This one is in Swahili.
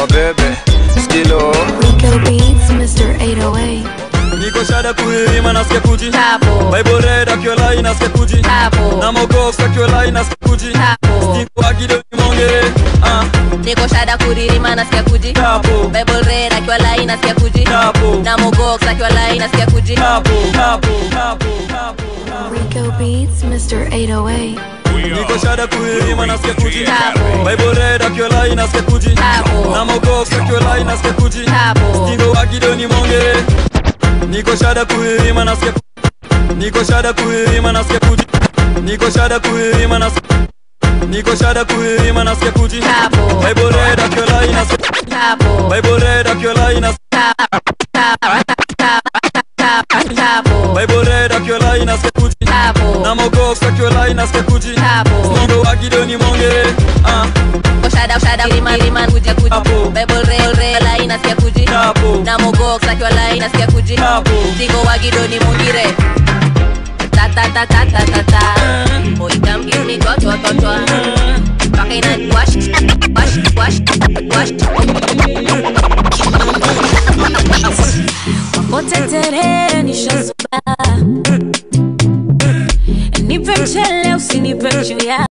wabebe skilo. Rico Beats, Mr. 808. niko shada kuirima nasikia kuji. Tapo. bible red akiolai nasikia kuji. Tapo. na mogox akiolai nasikia kuji. Ah, niko shada kuririma nasikia kuji. Tapo bible red akiwa lai nasikia kuji. Tapo na mogox akiwa lai nasikia kuji. Tapo tapo tapo tapo Rico Beats, Mr. 808. niko shada kuirima nasikia kuji. Tapo. bible red akiolai nasikia kuji Tapo. na mogox akiolai nasikia kuji Tapo. stingo wagido nimongere niko shada kuirima nasikia kuji niko shada kuirima nasikia kuji niko shada kuirima nasikia niko shada kuirima nasikia kuji Tapo. bible red akiolai nasikia Tapo. bible red akiolai nasikia Tapo. bible red akiolai nasikia kuji Tapo. na mogox akiolai nasikia kuji Tapo. stingo wagido nimongere ah Shada lima kuja kuja. Bible re re lai inasikia kuji. Tapo. na mogox akiwa lai inasikia kuji. Tapo. Tingo wagido ni mungire Ta ta ta ta ta ta ta. Boy come give me to to to to. Fucking and wash wash wash wash. Wakotetere nishazuba nipe mchele usinipe mchuya